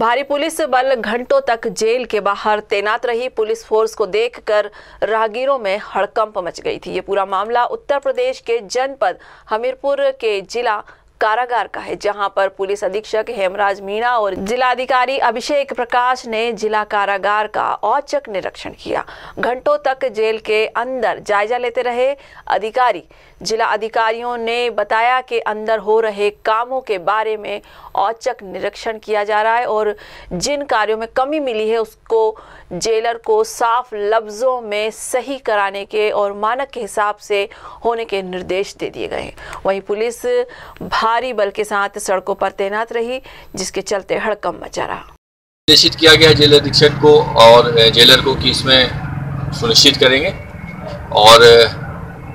भारी पुलिस बल घंटों तक जेल के बाहर तैनात रही। पुलिस फोर्स को देखकर राहगीरों में हड़कंप मच गई थी। ये पूरा मामला उत्तर प्रदेश के जनपद हमीरपुर के जिला कारागार का है, जहाँ पर पुलिस अधीक्षक हेमराज मीणा और जिलाधिकारी अभिषेक प्रकाश ने जिला कारागार का औचक निरीक्षण किया। घंटों तक जेल के अंदर जायजा लेते रहे अधिकारी। जिला अधिकारियों ने बताया कि अंदर हो रहे कामों के बारे में औचक निरीक्षण किया जा रहा है और जिन कार्यों में कमी मिली है, उसको जेलर को साफ़ लफ्ज़ों में सही कराने के और मानक के हिसाब से होने के निर्देश दे दिए गए वहीं पुलिस भारी बल के साथ सड़कों पर तैनात रही जिसके चलते हड़कम मचा रहा। निर्देशित किया गया जेल अधीक्षक को और जेलर को कि इसमें सुनिश्चित करेंगे और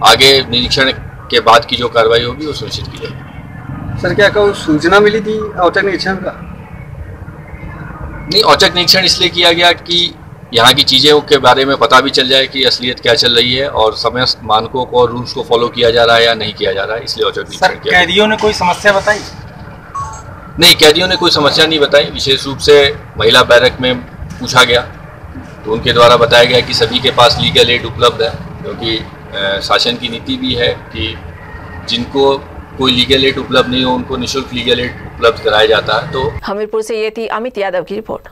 आगे निरीक्षण के बाद की जो कार्रवाई होगी वो सुनिश्चित की जाएगी। सर क्या कहूँ सूचना मिली थी औचक निरीक्षण का? नहीं औचक निरीक्षण इसलिए किया गया कि यहाँ की चीज़ों के बारे में पता भी चल जाए कि असलियत क्या चल रही है और समय मानकों को और रूल्स को फॉलो किया जा रहा है या नहीं किया जा रहा है इसलिए औचक निरीक्षण किया कैदियों ने कोई समस्या बताई? नहीं कैदियों ने कोई समस्या नहीं बताई। विशेष रूप से महिला बैरक में पूछा गया। तो उनके द्वारा बताया गया कि सभी के पास लीगल एड उपलब्ध है क्योंकि शासन की नीति भी है कि जिनको कोई लीगल एड उपलब्ध नहीं हो उनको निःशुल्क लीगल एड उपलब्ध कराया जाता है तो हमीरपुर से ये थी अमित यादव की रिपोर्ट।